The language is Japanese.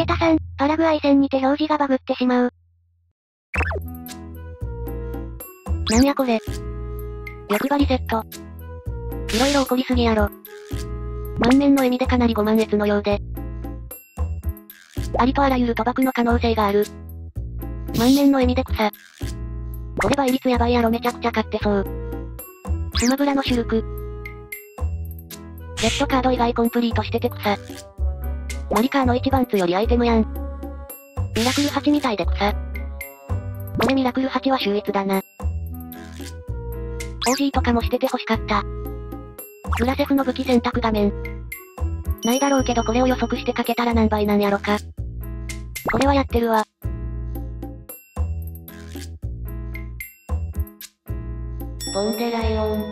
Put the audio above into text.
武田さん、パラグアイ戦にて表示がバグってしまう。なんやこれ。欲張りセット。色々起こりすぎやろ。満面の笑みでかなりご満悦のようで。ありとあらゆる賭博の可能性がある。満面の笑みで草。これ倍率やばいやろめちゃくちゃ買ってそう。スマブラのシュルク。レッドカード以外コンプリートしてて草。マリカーの一番強いアイテムやん。ミラクル8みたいで草。これミラクル8は秀逸だな。OG とかもしてて欲しかった。グラセフの武器選択画面。ないだろうけどこれを予測してかけたら何倍なんやろか。これはやってるわ。ボンデライオン。